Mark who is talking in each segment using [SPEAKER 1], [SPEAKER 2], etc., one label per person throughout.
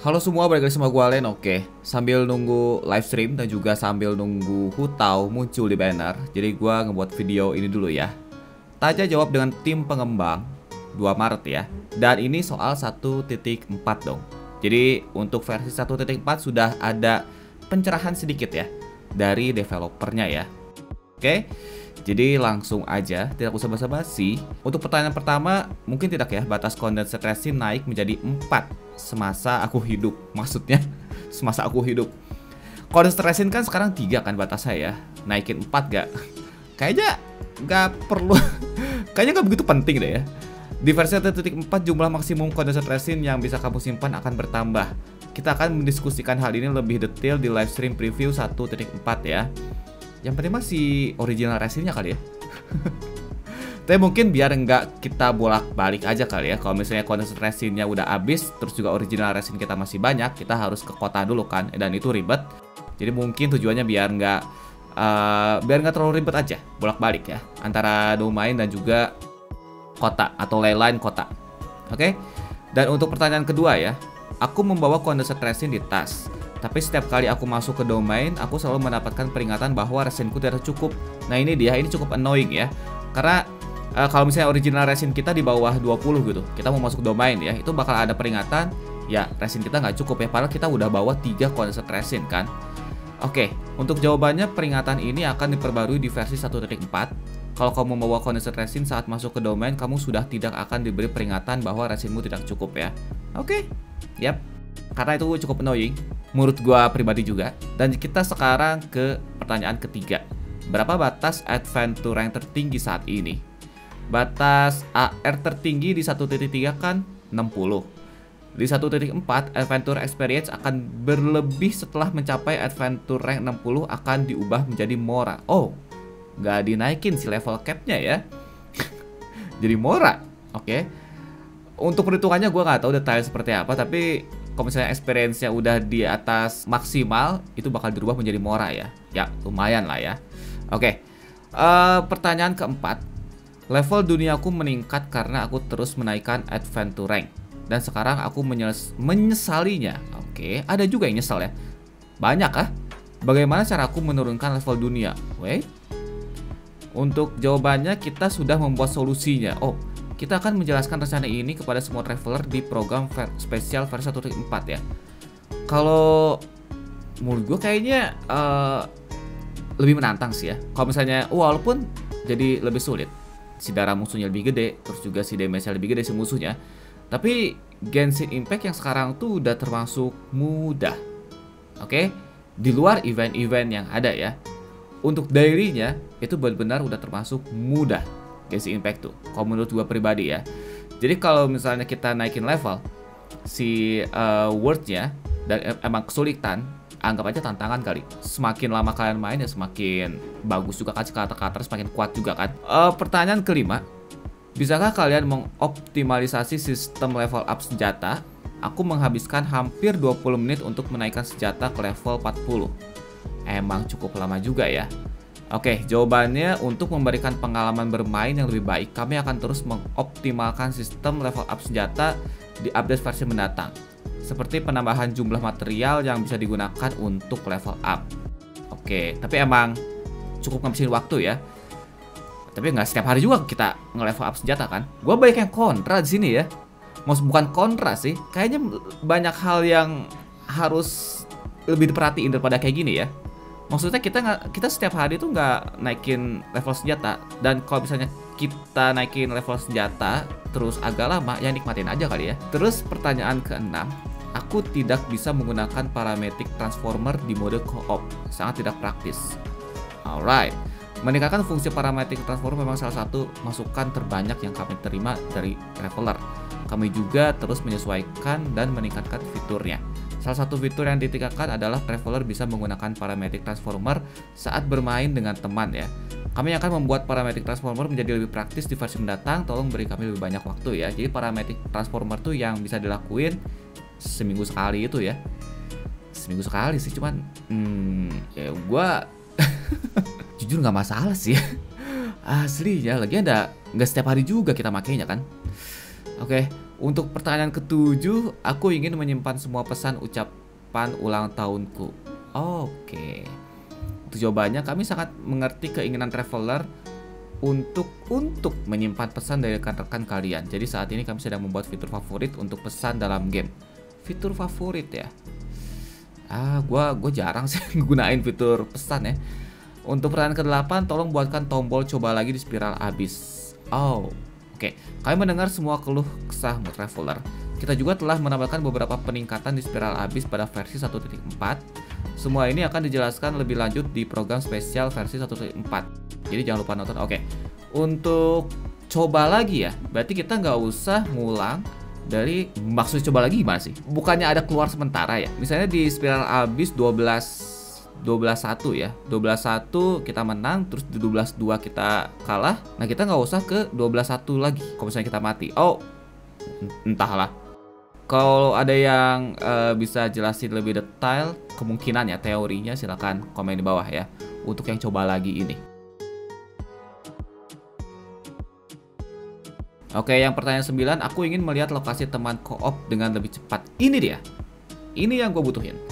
[SPEAKER 1] Halo semua, balik lagi sama gue Alen, oke Sambil nunggu live stream dan juga sambil nunggu Hutau muncul di banner Jadi gue ngebuat video ini dulu ya. Tanya jawab dengan tim pengembang 2 Maret ya. Dan ini soal 1.4 dong. Jadi untuk versi 1.4 sudah ada pencerahan sedikit ya Dari developernya ya. Oke jadi langsung aja, tidak usah basa-basi. Untuk pertanyaan pertama, mungkin tidak ya, batas condensate resin naik menjadi 4 semasa aku hidup. Maksudnya, semasa aku hidup. Condensate resin kan sekarang 3 kan batas saya. Naikin 4 gak? Kayaknya nggak perlu, kayaknya nggak begitu penting deh ya. Di versi 1.4 jumlah maksimum condensate resin yang bisa kamu simpan akan bertambah. Kita akan mendiskusikan hal ini lebih detail di live stream preview 1.4 ya. Yang penting masih original resinnya kali ya. Tapi mungkin biar nggak kita bolak-balik aja kali ya. Kalau misalnya kondensat resinnya udah habis, terus juga original resin kita masih banyak, kita harus ke kota dulu kan, dan itu ribet. Jadi mungkin tujuannya biar nggak uh, biar nggak terlalu ribet aja, bolak-balik ya, antara domain dan juga kota atau lain-lain kota. Oke? Okay? Dan untuk pertanyaan kedua ya, aku membawa kondensat resin di tas. Tapi setiap kali aku masuk ke domain, aku selalu mendapatkan peringatan bahwa resinku tidak cukup. Nah ini dia, ini cukup annoying ya. Karena uh, kalau misalnya original resin kita di bawah 20 gitu, kita mau masuk domain ya, itu bakal ada peringatan, ya resin kita nggak cukup ya, padahal kita udah bawa 3 konsep resin kan. Oke, untuk jawabannya peringatan ini akan diperbarui di versi 1.4. Kalau kamu membawa kondensat resin saat masuk ke domain, kamu sudah tidak akan diberi peringatan bahwa resinmu tidak cukup ya. Oke, yap. Karena itu cukup annoying menurut gua pribadi juga. Dan kita sekarang ke pertanyaan ketiga. Berapa batas adventure yang tertinggi saat ini? Batas AR tertinggi di 1.3 kan 60. Di 1.4, Adventure Experience akan berlebih setelah mencapai Adventure Rank 60 akan diubah menjadi Mora. Oh, nggak dinaikin si level capnya ya. Jadi Mora, oke. Okay. Untuk perhitungannya gue nggak tahu detail seperti apa, tapi kalau misalnya experience-nya udah di atas maksimal, itu bakal dirubah menjadi Mora ya. Ya, lumayan lah ya. Oke, uh, pertanyaan keempat. Level duniaku meningkat karena aku terus menaikkan adventure rank. Dan sekarang aku menyes menyesalinya. Oke, ada juga yang nyesal ya. Banyak ah. Bagaimana cara aku menurunkan level dunia? Wait. Untuk jawabannya kita sudah membuat solusinya. Oh, kita akan menjelaskan rencana ini kepada semua traveler di program ver spesial versi 1.4 ya. Kalau menurut gue kayaknya uh, lebih menantang sih ya. Kalau misalnya walaupun jadi lebih sulit, si darah musuhnya lebih gede, terus juga si damage lebih gede si musuhnya. Tapi Genshin Impact yang sekarang tuh udah termasuk mudah. Oke? Okay? Di luar event-event yang ada ya. Untuk dairy-nya itu benar-benar udah termasuk mudah Genshin Impact tuh. Kalau menurut gue pribadi ya. Jadi kalau misalnya kita naikin level si uh, wordnya dan emang kesulitan, anggap aja tantangan kali. Semakin lama kalian main ya semakin bagus juga kan kata-kata semakin kuat juga kan. Uh, pertanyaan kelima, bisakah kalian mengoptimalisasi sistem level up senjata? Aku menghabiskan hampir 20 menit untuk menaikkan senjata ke level 40. Emang cukup lama juga ya. Oke, jawabannya untuk memberikan pengalaman bermain yang lebih baik, kami akan terus mengoptimalkan sistem level up senjata di update versi mendatang. Seperti penambahan jumlah material yang bisa digunakan untuk level up. Oke, tapi emang cukup ngabisin waktu ya. Tapi nggak setiap hari juga kita nge-level up senjata kan. Gue banyak yang kontra di sini ya. Mau bukan kontra sih, kayaknya banyak hal yang harus lebih diperhatiin daripada kayak gini ya maksudnya kita nggak kita setiap hari tuh nggak naikin level senjata. Dan kalau misalnya kita naikin level senjata terus agak lama ya nikmatin aja kali ya. Terus pertanyaan keenam aku tidak bisa menggunakan parametric transformer di mode co-op. Sangat tidak praktis. Alright. Meningkatkan fungsi parametric transformer memang salah satu masukan terbanyak yang kami terima dari traveler. Kami juga terus menyesuaikan dan meningkatkan fiturnya Salah satu fitur yang ditingkatkan adalah traveler bisa menggunakan parametric transformer saat bermain dengan teman ya. Kami akan membuat parametric transformer menjadi lebih praktis di versi mendatang. Tolong beri kami lebih banyak waktu ya. Jadi parametric transformer tuh yang bisa dilakuin seminggu sekali itu ya. Seminggu sekali sih cuman hmm, ya gua jujur nggak masalah sih Asli ya, lagi ada nggak setiap hari juga kita makainya kan. Oke, Untuk pertanyaan ketujuh, aku ingin menyimpan semua pesan ucapan ulang tahunku. Oke. Untuk jawabannya, kami sangat mengerti keinginan traveler untuk untuk menyimpan pesan dari rekan-rekan kalian. Jadi saat ini kami sedang membuat fitur favorit untuk pesan dalam game. Fitur favorit ya. Ah, gua gua jarang sih gunain fitur pesan ya. Untuk pertanyaan ke-8, tolong buatkan tombol coba lagi di spiral abis. Oh, Oke, kami mendengar semua keluh kesah Traveler. Kita juga telah menambahkan beberapa peningkatan di spiral abis pada versi 1.4. Semua ini akan dijelaskan lebih lanjut di program spesial versi 1.4. Jadi jangan lupa nonton. Oke, untuk coba lagi ya, berarti kita nggak usah ngulang dari maksud coba lagi gimana sih? Bukannya ada keluar sementara ya? Misalnya di spiral abis 12 12-1 ya 12-1 kita menang terus di 12-2 kita kalah nah kita nggak usah ke 12-1 lagi kalau misalnya kita mati oh entahlah kalau ada yang uh, bisa jelasin lebih detail kemungkinan ya teorinya silahkan komen di bawah ya untuk yang coba lagi ini Oke, yang pertanyaan 9, aku ingin melihat lokasi teman koop dengan lebih cepat. Ini dia. Ini yang gue butuhin.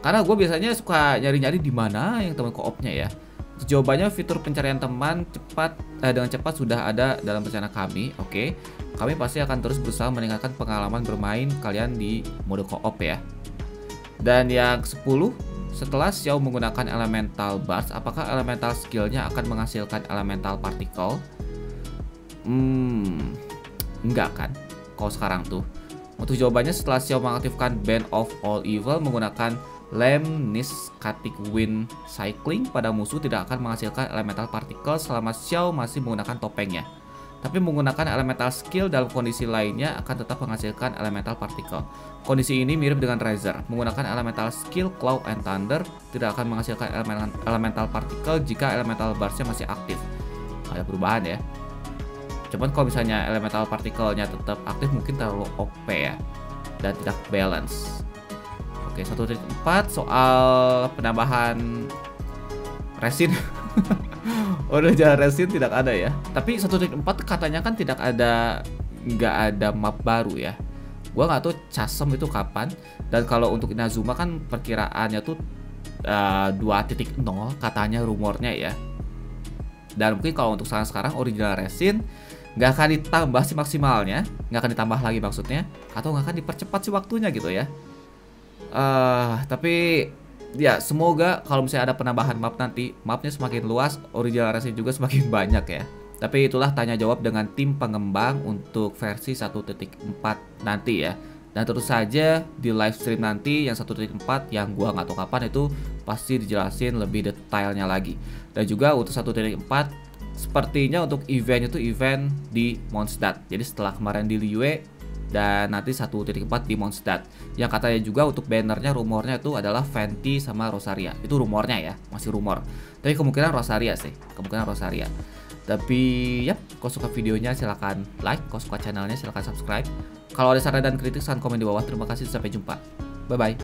[SPEAKER 1] Karena gue biasanya suka nyari-nyari di mana yang teman koopnya ya. Jawabannya fitur pencarian teman cepat eh, dengan cepat sudah ada dalam rencana kami. Oke, okay. kami pasti akan terus berusaha meningkatkan pengalaman bermain kalian di mode koop ya. Dan yang 10, setelah Xiao menggunakan elemental bars, apakah elemental skillnya akan menghasilkan elemental particle? Hmm, enggak kan? Kalau sekarang tuh. Untuk jawabannya setelah Xiao mengaktifkan Band of All Evil menggunakan Lemniscatic Wind Cycling pada musuh tidak akan menghasilkan elemental particle selama Xiao masih menggunakan topengnya. Tapi menggunakan elemental skill dalam kondisi lainnya akan tetap menghasilkan elemental particle. Kondisi ini mirip dengan Razor. Menggunakan elemental skill Cloud and Thunder tidak akan menghasilkan elemental particle jika elemental barsnya masih aktif. Ada perubahan ya. Cuman kalau misalnya elemental partikelnya tetap aktif mungkin terlalu OP ya dan tidak balance. Oke, 1.4 soal penambahan resin. Udah jalan resin tidak ada ya. Tapi 1.4 katanya kan tidak ada nggak ada map baru ya. Gua nggak tahu Chasm itu kapan. Dan kalau untuk Inazuma kan perkiraannya tuh uh, 2.0 katanya rumornya ya. Dan mungkin kalau untuk sekarang sekarang original resin nggak akan ditambah sih maksimalnya, nggak akan ditambah lagi maksudnya, atau nggak akan dipercepat sih waktunya gitu ya. Uh, tapi ya semoga kalau misalnya ada penambahan map nanti mapnya semakin luas original racing juga semakin banyak ya. Tapi itulah tanya jawab dengan tim pengembang untuk versi 1.4 nanti ya. Dan terus saja di live stream nanti yang 1.4 yang gua nggak tahu kapan itu pasti dijelasin lebih detailnya lagi. Dan juga untuk 1.4 sepertinya untuk event itu event di Mondstadt. Jadi setelah kemarin di Liyue dan nanti 1.4 di Mondstadt. Yang katanya juga untuk bannernya rumornya itu adalah Fenty sama Rosaria. Itu rumornya ya, masih rumor. Tapi kemungkinan Rosaria sih, kemungkinan Rosaria. Tapi ya, kalau suka videonya silahkan like, kalau suka channelnya silahkan subscribe. Kalau ada saran dan kritik, silahkan komen di bawah. Terima kasih, sampai jumpa. Bye-bye.